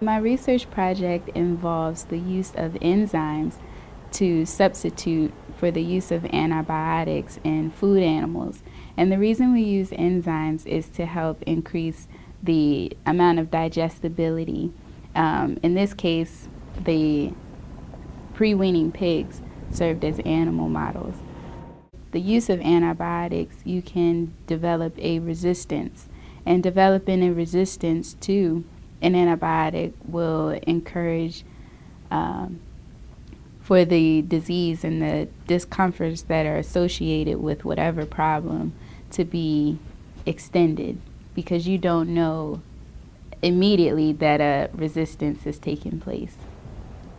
My research project involves the use of enzymes to substitute for the use of antibiotics in food animals. And the reason we use enzymes is to help increase the amount of digestibility. Um, in this case, the pre-weaning pigs served as animal models. The use of antibiotics, you can develop a resistance. And developing a resistance to an antibiotic will encourage um, for the disease and the discomforts that are associated with whatever problem to be extended because you don't know immediately that a resistance is taking place.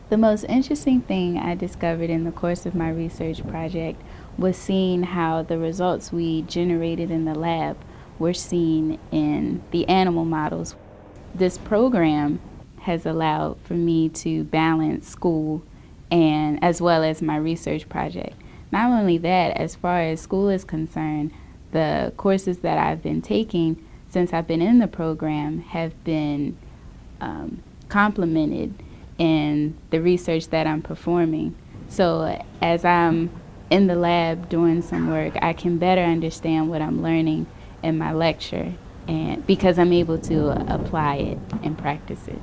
The most interesting thing I discovered in the course of my research project was seeing how the results we generated in the lab were seen in the animal models. This program has allowed for me to balance school and as well as my research project. Not only that, as far as school is concerned, the courses that I've been taking since I've been in the program have been um, complemented in the research that I'm performing. So as I'm in the lab doing some work, I can better understand what I'm learning in my lecture and because I'm able to apply it and practice it.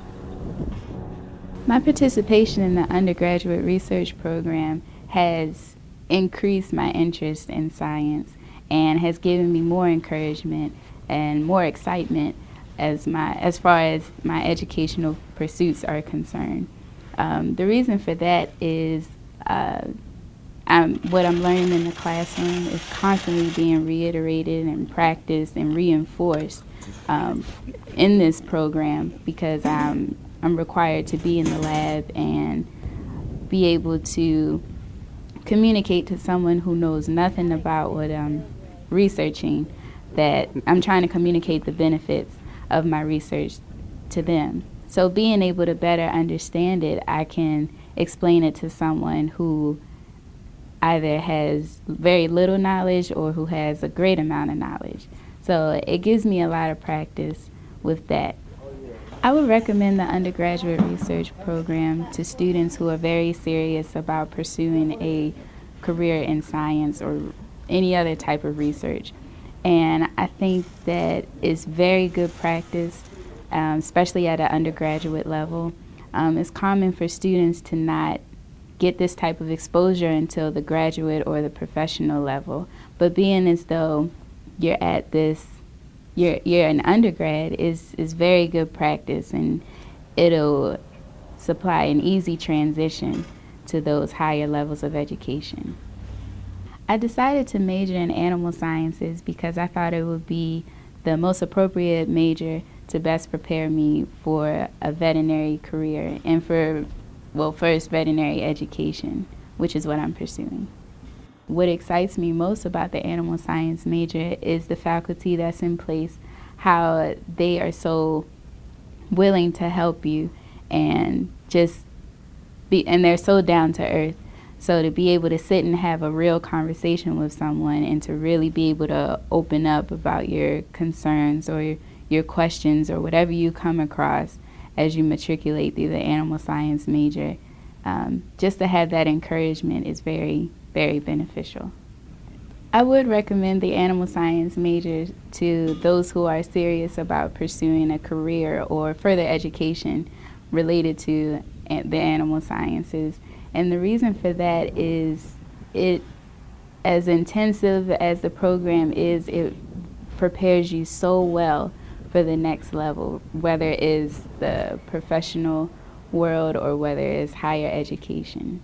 My participation in the undergraduate research program has increased my interest in science and has given me more encouragement and more excitement as my as far as my educational pursuits are concerned. Um, the reason for that is uh, What I'm learning in the classroom is constantly being reiterated and practiced and reinforced um, in this program because I'm I'm required to be in the lab and be able to communicate to someone who knows nothing about what I'm researching that I'm trying to communicate the benefits of my research to them. So being able to better understand it, I can explain it to someone who either has very little knowledge or who has a great amount of knowledge. So it gives me a lot of practice with that. I would recommend the undergraduate research program to students who are very serious about pursuing a career in science or any other type of research. And I think that it's very good practice, um, especially at an undergraduate level. Um, it's common for students to not get this type of exposure until the graduate or the professional level. But being as though you're at this you're you're an undergrad is is very good practice and it'll supply an easy transition to those higher levels of education. I decided to major in animal sciences because I thought it would be the most appropriate major to best prepare me for a veterinary career and for well first veterinary education, which is what I'm pursuing. What excites me most about the animal science major is the faculty that's in place, how they are so willing to help you and just be, and they're so down to earth. So to be able to sit and have a real conversation with someone and to really be able to open up about your concerns or your, your questions or whatever you come across as you matriculate through the animal science major, um, just to have that encouragement is very very beneficial. I would recommend the animal science major to those who are serious about pursuing a career or further education related to the animal sciences. And the reason for that is it, as intensive as the program is, it prepares you so well for the next level, whether it is the professional world or whether it's higher education.